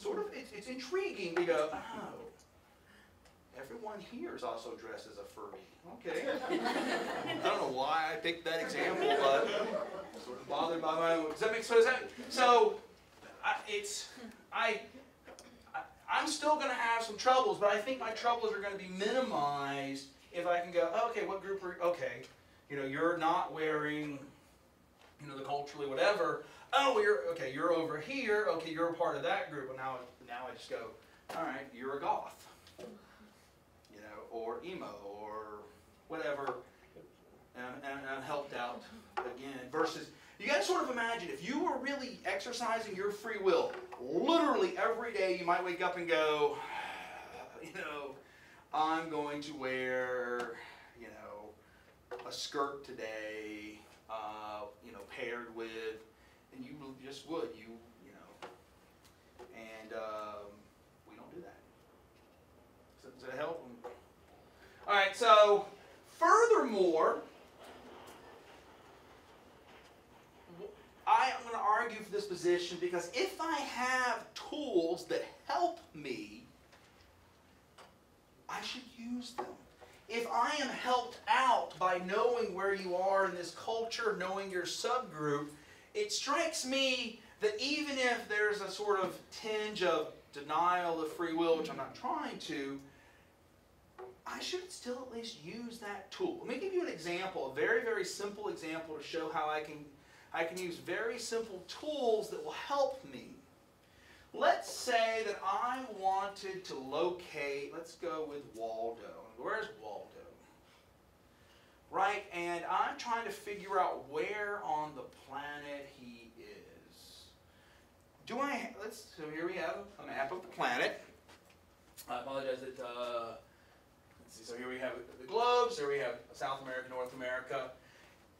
sort of, it's, it's intriguing to go, uh-huh. oh, everyone here is also dressed as a Furby. Okay. I don't know why I picked that example, but I'm sort of bothered by my own. Does that make that, so, I, it's I, I I'm still going to have some troubles, but I think my troubles are going to be minimized if I can go, oh, okay, what group are okay? You know, you're not wearing, you know, the culturally whatever. Oh, you're okay. You're over here. Okay, you're a part of that group. And now, now I just go, all right, you're a goth, you know, or emo, or whatever, and, and, and helped out again. Versus, you got to sort of imagine if you were really exercising your free will, literally every day you might wake up and go, you know, I'm going to wear, you know, a skirt today, uh, you know, paired with, and you just would, you, you know, and um, we don't do that. Does, does that help? All right, so Furthermore, I am going to argue for this position because if I have tools that help me, I should use them. If I am helped out by knowing where you are in this culture, knowing your subgroup, it strikes me that even if there's a sort of tinge of denial of free will, which I'm not trying to, I should still at least use that tool. Let me give you an example, a very, very simple example to show how I can, I can use very simple tools that will help me. Let's say that I wanted to locate, let's go with Waldo. Where's Waldo? Right, and I'm trying to figure out where on the planet he is. Do I, let's, so here we have a map of the planet. I apologize that, uh, see, so here we have the globes, here we have South America, North America.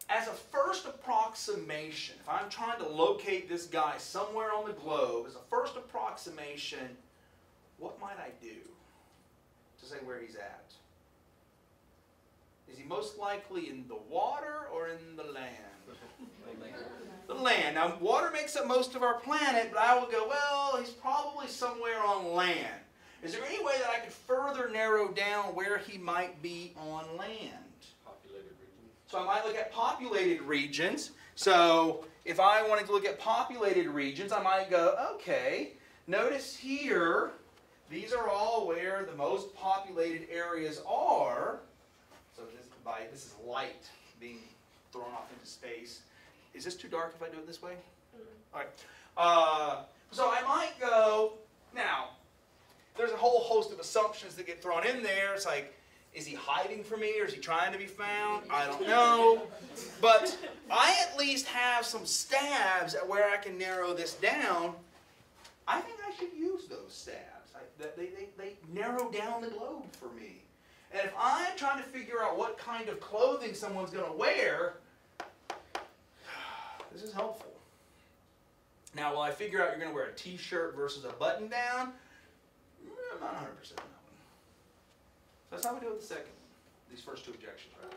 As a first approximation, if I'm trying to locate this guy somewhere on the globe, as a first approximation, what might I do to say where he's at? Is he most likely in the water or in the land? the land. Now, water makes up most of our planet, but I will go, well, he's probably somewhere on land. Is there any way that I could further narrow down where he might be on land? Populated regions. So I might look at populated regions. So if I wanted to look at populated regions, I might go, okay, notice here, these are all where the most populated areas are. By, this is light being thrown off into space. Is this too dark if I do it this way? Mm-hmm. All right. Uh, so I might go, now, there's a whole host of assumptions that get thrown in there. It's like, is he hiding from me or is he trying to be found? I don't know. But I at least have some stabs at where I can narrow this down. I think I should use those stabs. I, they, they, they narrow down the globe for me. And if I'm trying to figure out what kind of clothing someone's going to wear, this is helpful. Now, while I figure out you're going to wear a t-shirt versus a button-down? I'm not 100% on that one. So that's how we deal with the second, these first two objections, right?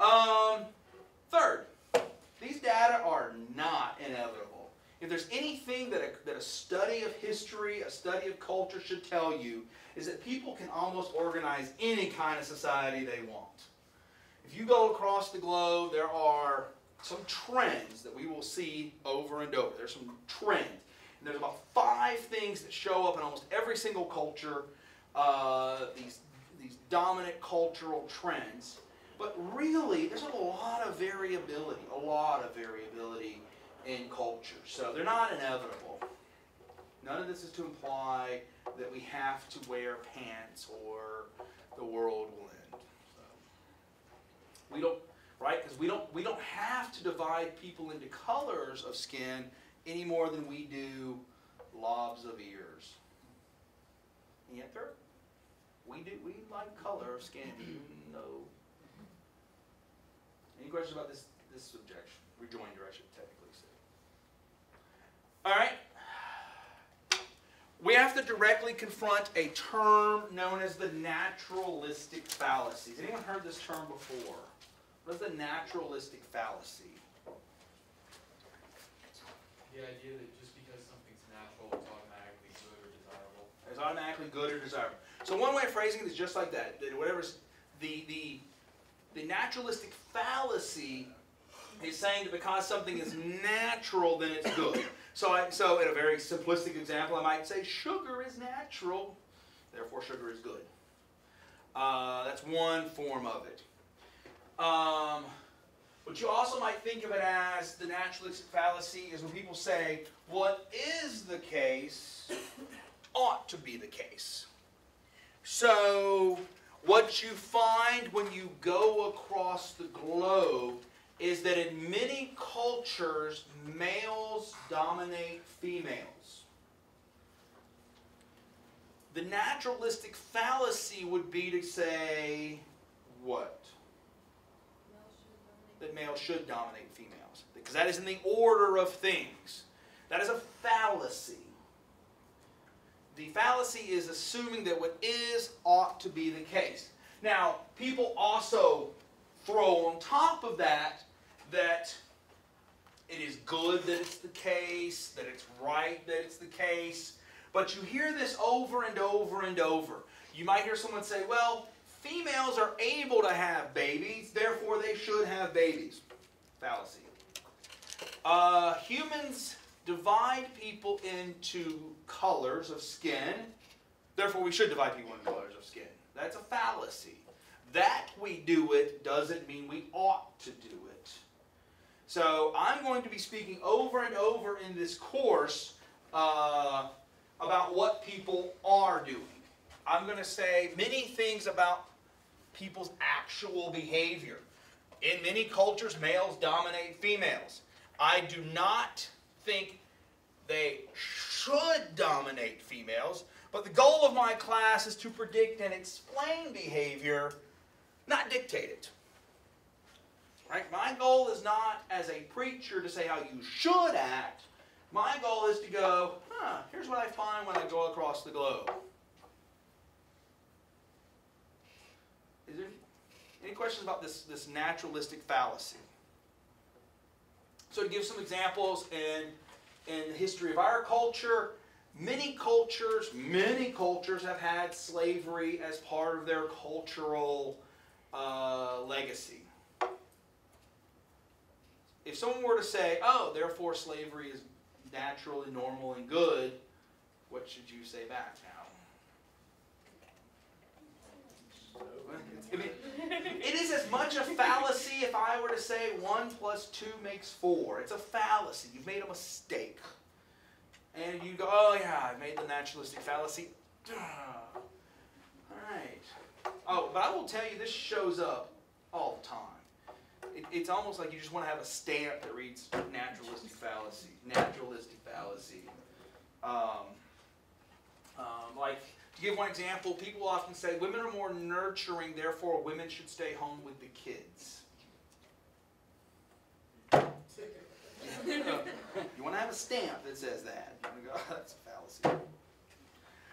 Um, third, these data are not inevitable. If there's anything that a, that a study history, a study of culture should tell you, is that people can almost organize any kind of society they want. If you go across the globe, there are some trends that we will see over and over. There's some trends. And there's about five things that show up in almost every single culture, uh, these, these dominant cultural trends. But really, there's a lot of variability, a lot of variability in culture. So they're not inevitable. None of this is to imply that we have to wear pants or the world will end. So we don't, right? Because we don't, we don't have to divide people into colors of skin any more than we do lobs of ears. There, we do we like color of skin, though. Any questions about this this objection? Rejoinder, I should technically say. All right. We have to directly confront a term known as the naturalistic fallacy. Has anyone heard this term before? What is the naturalistic fallacy? The idea that just because something's natural, it's automatically good or desirable. It's automatically good or desirable. So one way of phrasing it is just like that. that Whatever's the the the naturalistic fallacy is saying that because something is natural, then it's good. So, I, so in a very simplistic example, I might say sugar is natural, therefore sugar is good. Uh, that's one form of it. Um, but you also might think of it as the naturalistic fallacy is when people say, what is the case ought to be the case. So, what you find when you go across the globe is that in many cultures, males dominate females. The naturalistic fallacy would be to say, what? That males should dominate females. Because that is in the order of things. That is a fallacy. The fallacy is assuming that what is ought to be the case. Now, people also throw on top of that that it is good that it's the case, that it's right that it's the case. But you hear this over and over and over. You might hear someone say, well, females are able to have babies, therefore they should have babies. Fallacy. Uh, humans divide people into colors of skin, therefore we should divide people into colors of skin. That's a fallacy. That we do it doesn't mean we ought to do it. So I'm going to be speaking over and over in this course uh, about what people are doing. I'm going to say many things about people's actual behavior. In many cultures, males dominate females. I do not think they should dominate females, but the goal of my class is to predict and explain behavior, not dictate it. Right? My goal is not as a preacher to say how you should act. My goal is to go, huh, here's what I find when I go across the globe. Is there any questions about this, this naturalistic fallacy? So to give some examples in, in the history of our culture, many cultures, many cultures have had slavery as part of their cultural uh, legacy. If someone were to say, oh, therefore slavery is natural and normal and good, what should you say back now? I mean, it is as much a fallacy if I were to say 1 plus 2 makes 4. It's a fallacy. You've made a mistake. And you go, oh yeah, I made the naturalistic fallacy. All right. Oh, but I will tell you, this shows up all the time it's almost like you just want to have a stamp that reads naturalistic fallacy, naturalistic fallacy. Um, um, like, to give one example, people often say women are more nurturing, therefore women should stay home with the kids. you want to have a stamp that says that. You go, that's a fallacy.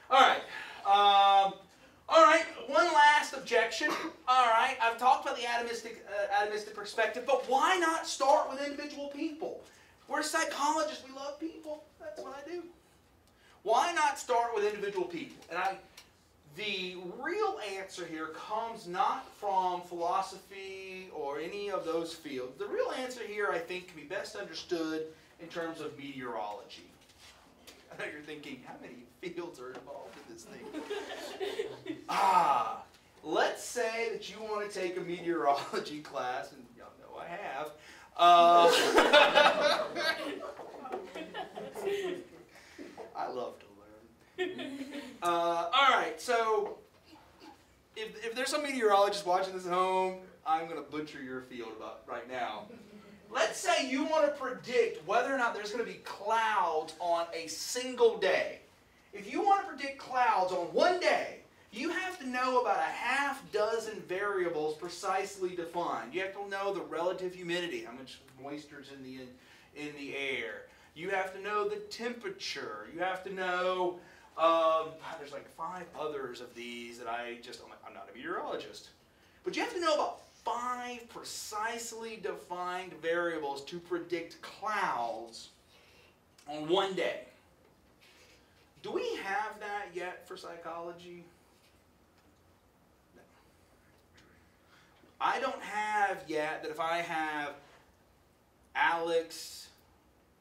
All right. Um, all right, one last objection. All right, I've talked about the atomistic, uh, atomistic perspective, but why not start with individual people? We're psychologists, we love people. That's what I do. Why not start with individual people? And I, the real answer here comes not from philosophy or any of those fields. The real answer here, I think, can be best understood in terms of meteorology. You're thinking, how many fields are involved in this thing? ah, let's say that you want to take a meteorology class, and y'all know I have. Uh, I love to learn. Uh, all right, so if, if there's some meteorologist watching this at home, I'm going to butcher your field about right now. Let's say you want to predict whether or not there's going to be clouds on a single day. If you want to predict clouds on one day, you have to know about a half dozen variables precisely defined. You have to know the relative humidity, how much moisture is in the, in, in the air. You have to know the temperature. You have to know, um, there's like five others of these that I just, I'm, like, I'm not a meteorologist. But you have to know about five precisely defined variables to predict clouds on one day. Do we have that yet for psychology? No. I don't have yet that if I have Alex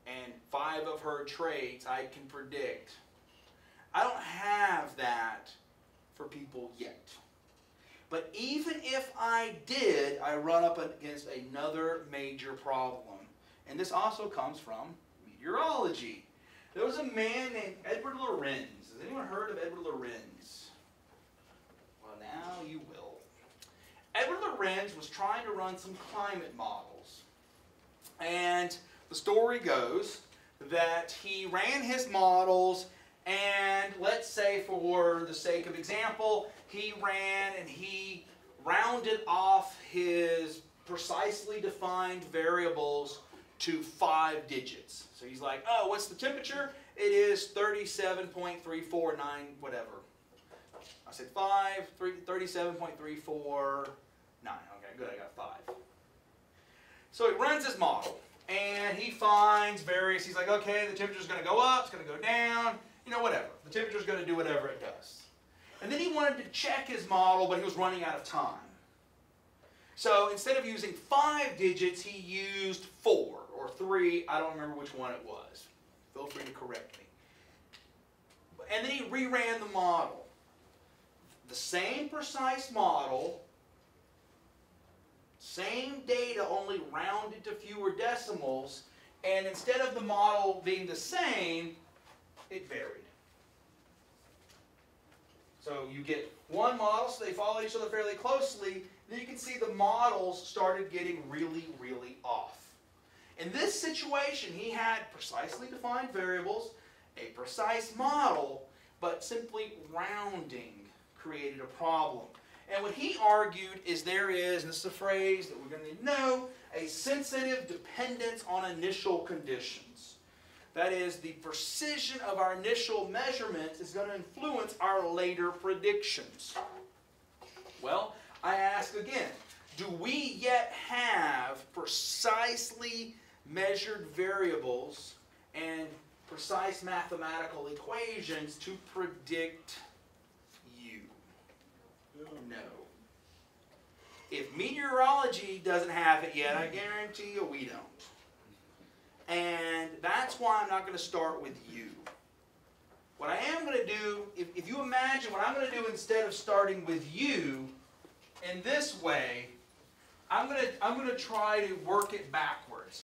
and five of her traits, I can predict. I don't have that for people yet. But even if I did, I run up against another major problem. And this also comes from meteorology. There was a man named Edward Lorenz. Has anyone heard of Edward Lorenz? Well, now you will. Edward Lorenz was trying to run some climate models. And the story goes that he ran his models and let's say for the sake of example, he ran and he rounded off his precisely defined variables to five digits. So he's like, oh, what's the temperature? It is 37.349, whatever. I said 5, 37.349. Okay, good, I got 5. So he runs his model, and he finds various, he's like, okay, the temperature's going to go up, it's going to go down, you know, whatever. The temperature's going to do whatever it does. And then he wanted to check his model, but he was running out of time. So instead of using five digits, he used four or three. I don't remember which one it was. Feel free to correct me. And then he reran the model. The same precise model, same data, only rounded to fewer decimals, and instead of the model being the same, it varied. So you get one model, so they follow each other fairly closely. Then you can see the models started getting really, really off. In this situation, he had precisely defined variables, a precise model, but simply rounding created a problem. And what he argued is there is, and this is a phrase that we're going to know, a sensitive dependence on initial conditions. That is, the precision of our initial measurements is going to influence our later predictions. Well, I ask again, do we yet have precisely measured variables and precise mathematical equations to predict you? No. If meteorology doesn't have it yet, I guarantee you we don't. And that's why I'm not going to start with you. What I am going to do, if, if you imagine what I'm going to do instead of starting with you in this way, I'm going to, I'm going to try to work it backwards.